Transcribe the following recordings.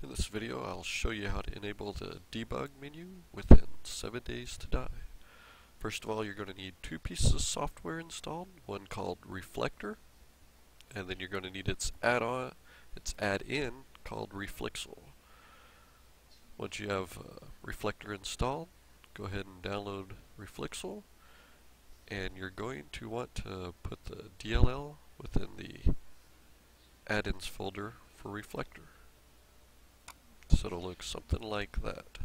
In this video I'll show you how to enable the debug menu within 7 days to die. First of all you're going to need two pieces of software installed, one called Reflector and then you're going to need its add-on, its add-in called Reflexil. Once you have uh, Reflector installed, go ahead and download Reflexil and you're going to want to put the DLL within the add-ins folder for Reflector. So it'll look something like that.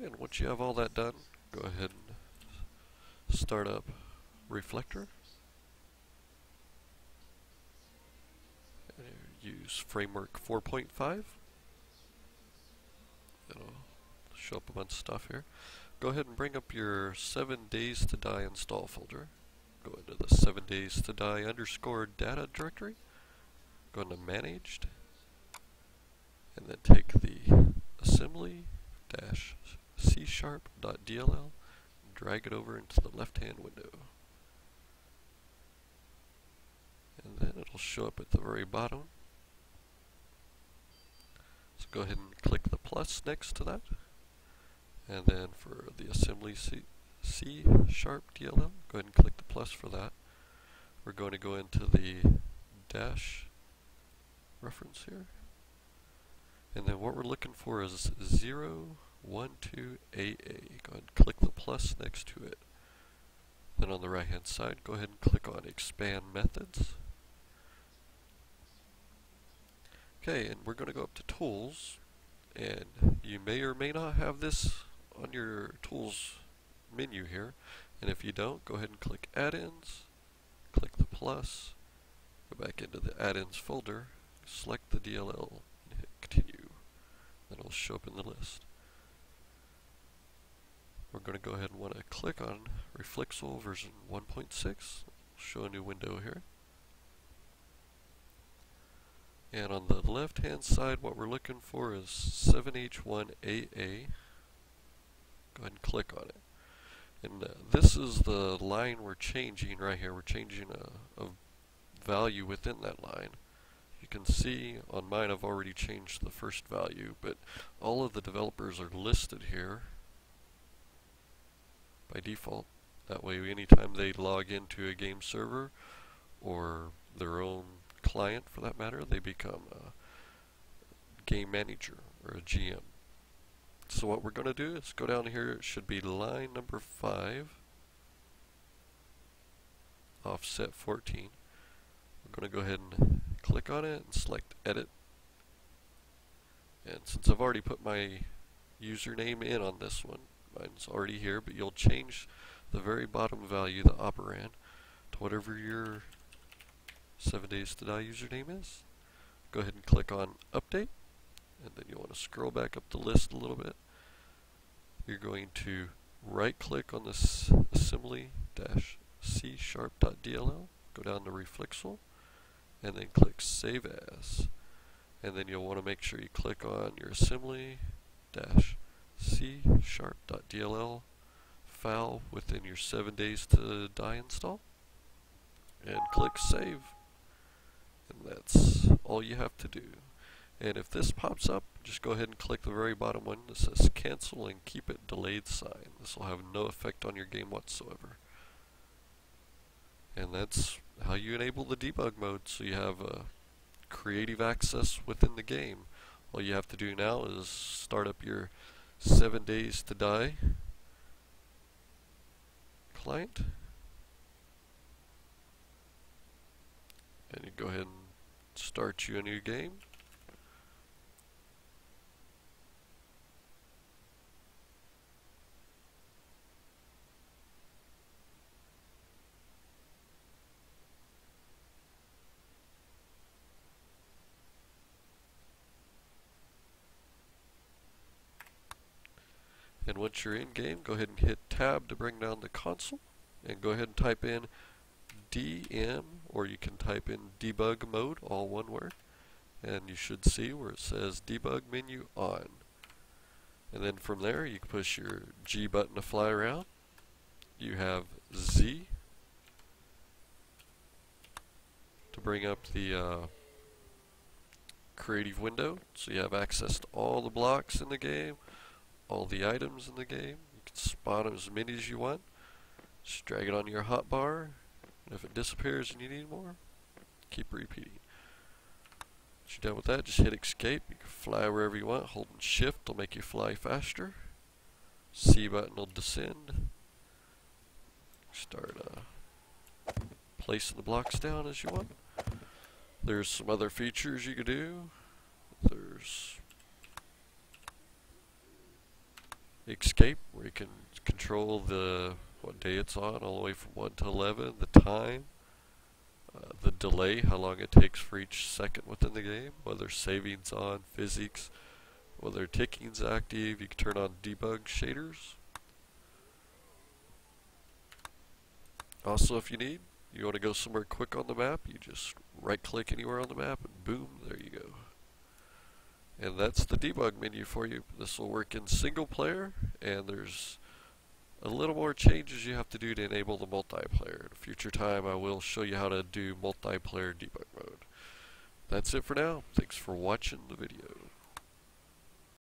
And once you have all that done, go ahead and start up Reflector. use Framework 4.5. It'll show up a bunch of stuff here. Go ahead and bring up your 7 days to die install folder. Go into the 7 days to die underscore data directory. Go into managed. And then take the assembly dash C sharp dot DLL and drag it over into the left hand window. And then it'll show up at the very bottom. So go ahead and click the plus next to that. And then for the assembly C, C sharp DLL, go ahead and click the plus for that. We're going to go into the dash reference here. And then what we're looking for is 0, 1, 2, AA. Go ahead and click the plus next to it. Then on the right hand side, go ahead and click on expand methods. Okay, and we're going to go up to tools, and you may or may not have this on your tools menu here. And if you don't, go ahead and click add-ins, click the plus, go back into the add-ins folder, select the DLL, and hit continue. Then it'll show up in the list. We're going to go ahead and want to click on Reflexil version 1.6. Show a new window here. And on the left hand side what we're looking for is 7H1AA go ahead and click on it. And uh, this is the line we're changing right here. We're changing a, a value within that line. You can see on mine I've already changed the first value, but all of the developers are listed here by default. That way anytime they log into a game server or their own client for that matter, they become a game manager or a GM. So what we're going to do is go down here, it should be line number 5, offset 14. We're going to go ahead and click on it and select edit. And since I've already put my username in on this one, mine's already here, but you'll change the very bottom value, the operand, to whatever your 7 days to die username is. Go ahead and click on update and then you want to scroll back up the list a little bit. You're going to right click on this assembly dash C sharp.dll, go down to Reflexil, and then click Save As. And then you'll want to make sure you click on your assembly dash C sharp.dll file within your 7 days to die install and click Save. And that's all you have to do. And if this pops up, just go ahead and click the very bottom one that says cancel and keep it delayed sign. This will have no effect on your game whatsoever. And that's how you enable the debug mode so you have uh, creative access within the game. All you have to do now is start up your 7 days to die client. And you go ahead and start you a new game. And once you're in game, go ahead and hit tab to bring down the console and go ahead and type in DM or you can type in debug mode, all one word. And you should see where it says debug menu on. And then from there you can push your G button to fly around. You have Z to bring up the uh, creative window so you have access to all the blocks in the game, all the items in the game. You can spawn as many as you want. Just drag it on your hotbar, and if it disappears and you need more, keep repeating. Once you're done with that, just hit escape. You can fly wherever you want. Holding shift will make you fly faster. C button will descend. Start uh, placing the blocks down as you want. There's some other features you can do. There's escape where you can control the what day it's on all the way from 1 to 11, the time, uh, the delay, how long it takes for each second within the game, whether saving's on, physics, whether ticking's active, you can turn on debug shaders. Also if you need, you want to go somewhere quick on the map, you just right click anywhere on the map and boom, there you go. And that's the debug menu for you. This will work in single player and there's a little more changes you have to do to enable the multiplayer. In a future time I will show you how to do multiplayer debug mode. That's it for now. Thanks for watching the video.